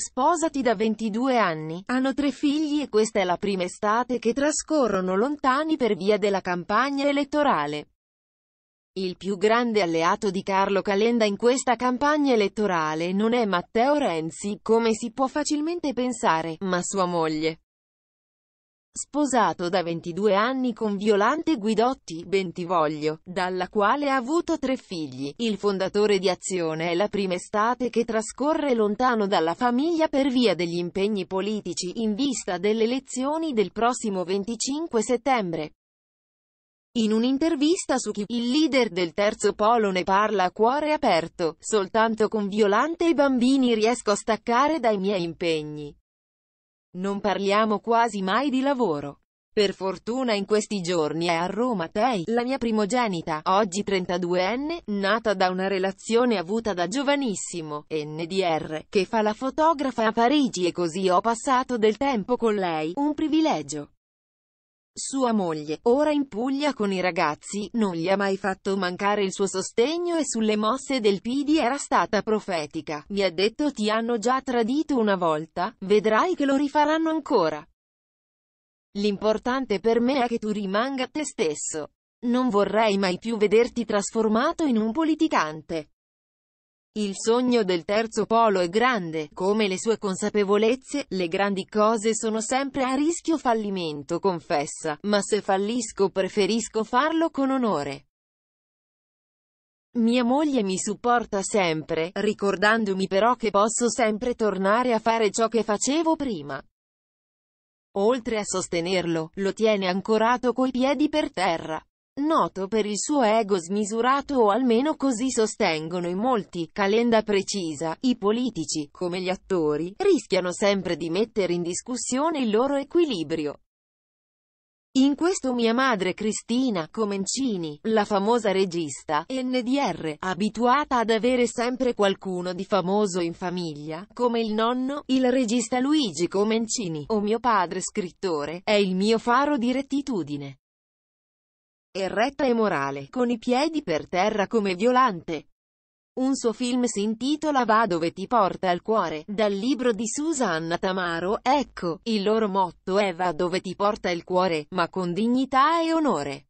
Sposati da 22 anni, hanno tre figli e questa è la prima estate che trascorrono lontani per via della campagna elettorale. Il più grande alleato di Carlo Calenda in questa campagna elettorale non è Matteo Renzi, come si può facilmente pensare, ma sua moglie. Sposato da 22 anni con Violante Guidotti, Bentivoglio, dalla quale ha avuto tre figli, il fondatore di Azione è la prima estate che trascorre lontano dalla famiglia per via degli impegni politici in vista delle elezioni del prossimo 25 settembre. In un'intervista su chi, il leader del terzo polo ne parla a cuore aperto, soltanto con Violante i bambini riesco a staccare dai miei impegni. Non parliamo quasi mai di lavoro. Per fortuna in questi giorni è a Roma Tei, la mia primogenita, oggi 32enne, nata da una relazione avuta da giovanissimo, NDR, che fa la fotografa a Parigi e così ho passato del tempo con lei, un privilegio. Sua moglie, ora in Puglia con i ragazzi, non gli ha mai fatto mancare il suo sostegno e sulle mosse del PD era stata profetica. Mi ha detto ti hanno già tradito una volta, vedrai che lo rifaranno ancora. L'importante per me è che tu rimanga te stesso. Non vorrei mai più vederti trasformato in un politicante. Il sogno del terzo polo è grande, come le sue consapevolezze, le grandi cose sono sempre a rischio fallimento, confessa, ma se fallisco preferisco farlo con onore. Mia moglie mi supporta sempre, ricordandomi però che posso sempre tornare a fare ciò che facevo prima. Oltre a sostenerlo, lo tiene ancorato coi piedi per terra noto per il suo ego smisurato o almeno così sostengono in molti, Calenda precisa, i politici, come gli attori, rischiano sempre di mettere in discussione il loro equilibrio. In questo mia madre Cristina Comencini, la famosa regista, NDR, abituata ad avere sempre qualcuno di famoso in famiglia, come il nonno, il regista Luigi Comencini, o mio padre scrittore, è il mio faro di rettitudine e retta e morale, con i piedi per terra come Violante. Un suo film si intitola Va dove ti porta il cuore, dal libro di Susanna Tamaro, ecco, il loro motto è Va dove ti porta il cuore, ma con dignità e onore.